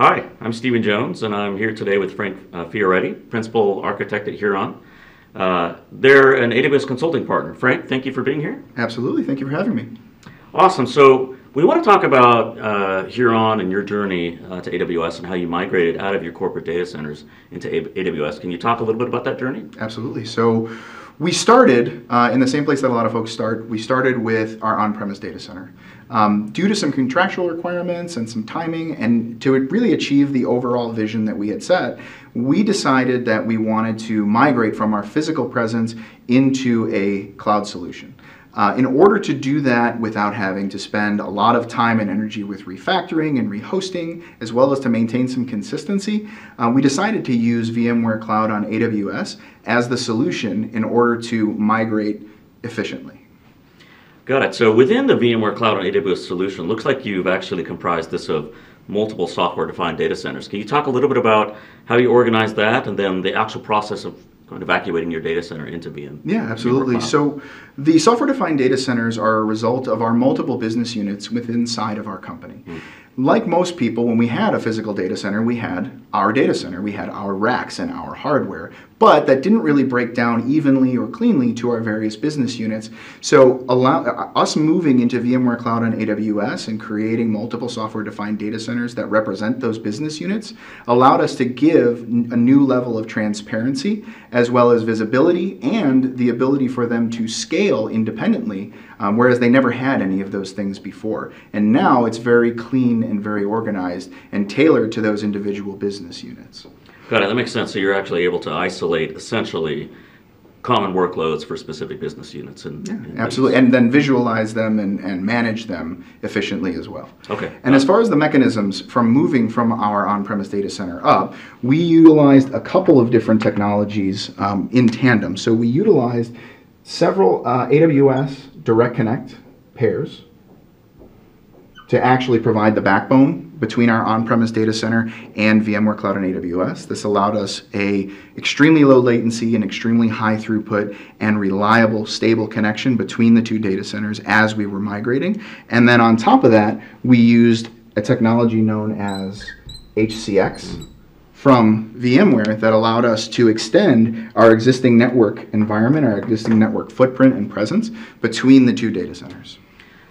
Hi, I'm Steven Jones, and I'm here today with Frank uh, Fioretti, Principal Architect at Huron. Uh, they're an AWS consulting partner. Frank, thank you for being here. Absolutely. Thank you for having me. Awesome. So we want to talk about uh, Huron and your journey uh, to AWS and how you migrated out of your corporate data centers into AWS. Can you talk a little bit about that journey? Absolutely. So we started uh, in the same place that a lot of folks start. We started with our on-premise data center. Um, due to some contractual requirements and some timing, and to really achieve the overall vision that we had set, we decided that we wanted to migrate from our physical presence into a cloud solution. Uh, in order to do that without having to spend a lot of time and energy with refactoring and rehosting, as well as to maintain some consistency, uh, we decided to use VMware Cloud on AWS as the solution in order to migrate efficiently. Got it. So within the VMware Cloud on AWS solution, looks like you've actually comprised this of multiple software-defined data centers. Can you talk a little bit about how you organize that and then the actual process of evacuating your data center into VM. Yeah, absolutely. So the software-defined data centers are a result of our multiple business units within inside of our company. Mm. Like most people, when we had a physical data center, we had our data center, we had our racks and our hardware, but that didn't really break down evenly or cleanly to our various business units. So allow, us moving into VMware Cloud on AWS and creating multiple software-defined data centers that represent those business units allowed us to give a new level of transparency as well as visibility and the ability for them to scale independently, um, whereas they never had any of those things before. And now it's very clean and very organized and tailored to those individual business units. Got it. That makes sense. So you're actually able to isolate essentially common workloads for specific business units. And, yeah, and absolutely. And then visualize them and, and manage them efficiently as well. Okay. And as far as the mechanisms from moving from our on-premise data center up, we utilized a couple of different technologies um, in tandem. So we utilized several uh, AWS Direct Connect pairs to actually provide the backbone between our on-premise data center and VMware Cloud on AWS. This allowed us a extremely low latency and extremely high throughput and reliable, stable connection between the two data centers as we were migrating. And then on top of that, we used a technology known as HCX from VMware that allowed us to extend our existing network environment, our existing network footprint and presence between the two data centers.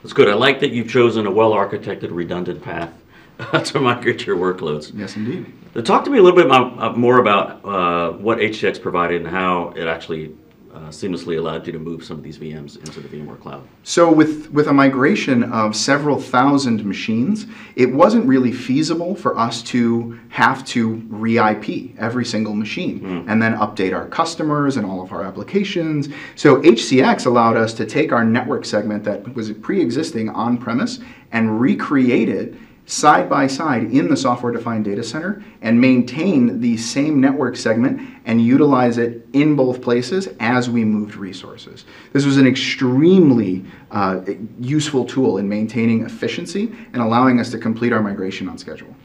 That's good. I like that you've chosen a well-architected, redundant path to migrate your workloads. Yes, indeed. Talk to me a little bit uh, more about uh, what HCX provided and how it actually uh, seamlessly allowed you to move some of these VMs into the VMware cloud? So with, with a migration of several thousand machines, it wasn't really feasible for us to have to re-IP every single machine mm. and then update our customers and all of our applications. So HCX allowed us to take our network segment that was pre-existing on-premise and recreate it side by side in the software defined data center and maintain the same network segment and utilize it in both places as we moved resources. This was an extremely uh, useful tool in maintaining efficiency and allowing us to complete our migration on schedule.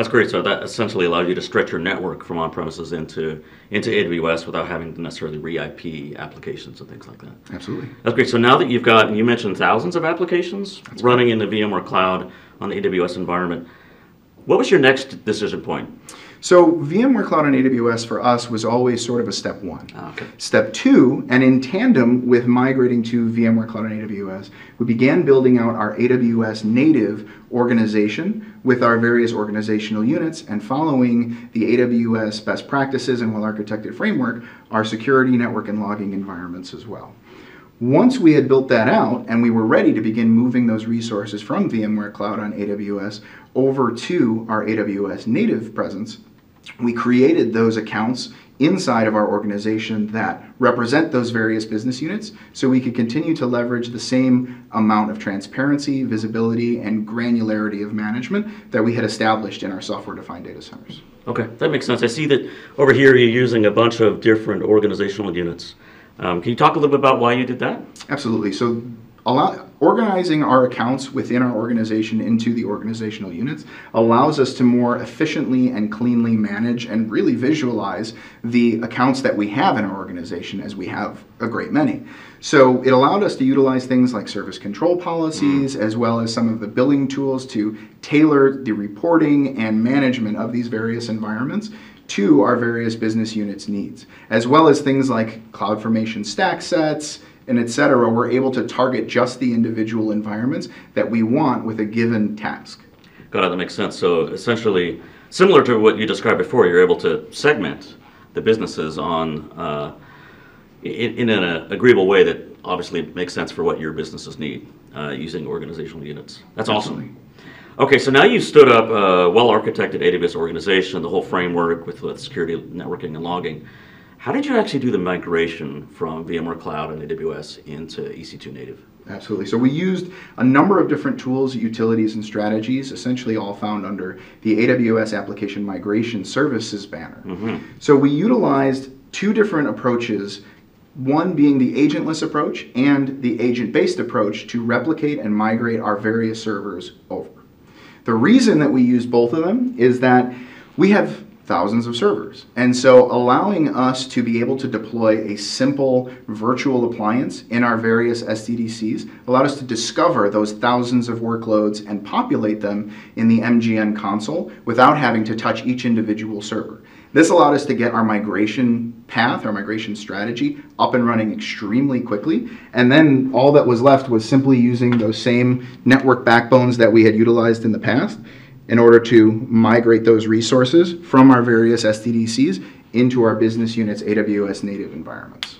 That's great. So that essentially allows you to stretch your network from on-premises into into AWS without having to necessarily re-IP applications and things like that. Absolutely. That's great. So now that you've got, you mentioned thousands of applications That's running right. in the VMware cloud on the AWS environment, what was your next decision point? So VMware Cloud on AWS for us was always sort of a step one. Ah, okay. Step two, and in tandem with migrating to VMware Cloud on AWS, we began building out our AWS native organization with our various organizational units and following the AWS best practices and well-architected framework, our security, network, and logging environments as well. Once we had built that out and we were ready to begin moving those resources from VMware Cloud on AWS over to our AWS native presence, we created those accounts inside of our organization that represent those various business units so we could continue to leverage the same amount of transparency, visibility, and granularity of management that we had established in our software-defined data centers. Okay, that makes sense. I see that over here you're using a bunch of different organizational units. Um, can you talk a little bit about why you did that? Absolutely. So allow, organizing our accounts within our organization into the organizational units allows us to more efficiently and cleanly manage and really visualize the accounts that we have in our organization as we have a great many. So it allowed us to utilize things like service control policies mm-hmm. as well as some of the billing tools to tailor the reporting and management of these various environments to our various business units' needs, as well as things like CloudFormation stack sets, and et cetera, we're able to target just the individual environments that we want with a given task. Got it, that makes sense. So essentially, similar to what you described before, you're able to segment the businesses on uh, in, in, an agreeable way that obviously makes sense for what your businesses need uh, using organizational units. That's Absolutely. awesome. Okay, so now you've stood up a well-architected AWS organization, the whole framework with, with security, networking, and logging. How did you actually do the migration from VMware Cloud and AWS into EC2 native? Absolutely. So we used a number of different tools, utilities, and strategies, essentially all found under the AWS Application Migration Services banner. Mm-hmm. So we utilized two different approaches one being the agentless approach and the agent based approach to replicate and migrate our various servers over. The reason that we use both of them is that we have thousands of servers. And so allowing us to be able to deploy a simple virtual appliance in our various SDDCs allowed us to discover those thousands of workloads and populate them in the MGN console without having to touch each individual server. This allowed us to get our migration path, our migration strategy up and running extremely quickly. And then all that was left was simply using those same network backbones that we had utilized in the past in order to migrate those resources from our various SDDCs into our business units AWS native environments.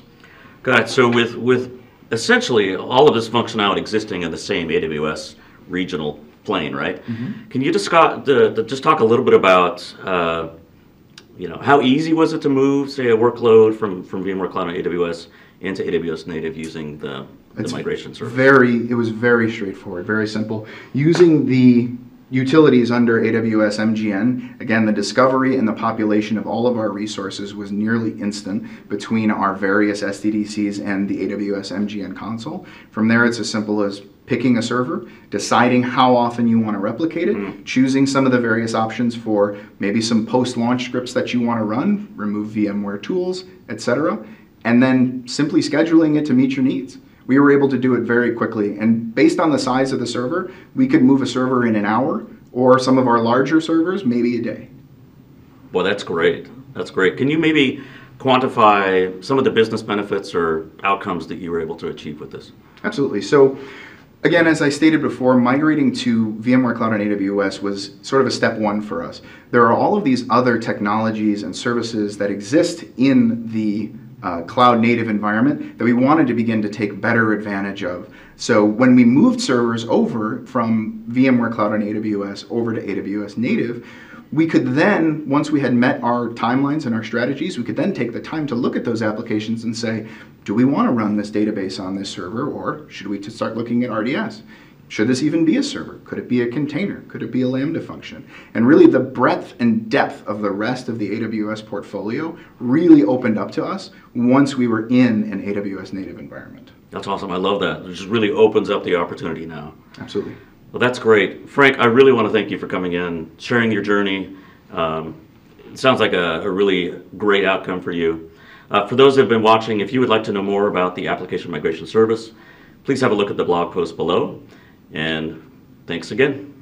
Got it. So with, with essentially all of this functionality existing in the same AWS regional plane, right? Mm-hmm. Can you just, the, the, just talk a little bit about uh, you know, how easy was it to move, say, a workload from, from VMware Cloud on AWS into AWS native using the, the migration service? Very, it was very straightforward, very simple. Using the utilities under AWS MGN, again, the discovery and the population of all of our resources was nearly instant between our various SDDCs and the AWS MGN console. From there, it's as simple as picking a server, deciding how often you want to replicate it, mm. choosing some of the various options for maybe some post-launch scripts that you want to run, remove VMware tools, etc., and then simply scheduling it to meet your needs we were able to do it very quickly. And based on the size of the server, we could move a server in an hour, or some of our larger servers, maybe a day. Well, that's great. That's great. Can you maybe quantify some of the business benefits or outcomes that you were able to achieve with this? Absolutely. So, again, as I stated before, migrating to VMware Cloud on AWS was sort of a step one for us. There are all of these other technologies and services that exist in the uh, cloud native environment that we wanted to begin to take better advantage of. So when we moved servers over from VMware Cloud on AWS over to AWS native, we could then, once we had met our timelines and our strategies, we could then take the time to look at those applications and say, do we want to run this database on this server or should we start looking at RDS? Should this even be a server? Could it be a container? Could it be a Lambda function? And really, the breadth and depth of the rest of the AWS portfolio really opened up to us once we were in an AWS native environment. That's awesome. I love that. It just really opens up the opportunity now. Absolutely. Well, that's great. Frank, I really want to thank you for coming in, sharing your journey. Um, it sounds like a, a, really great outcome for you. Uh, for those that have been watching, if you would like to know more about the application migration service, please have a look at the blog post below. And thanks again.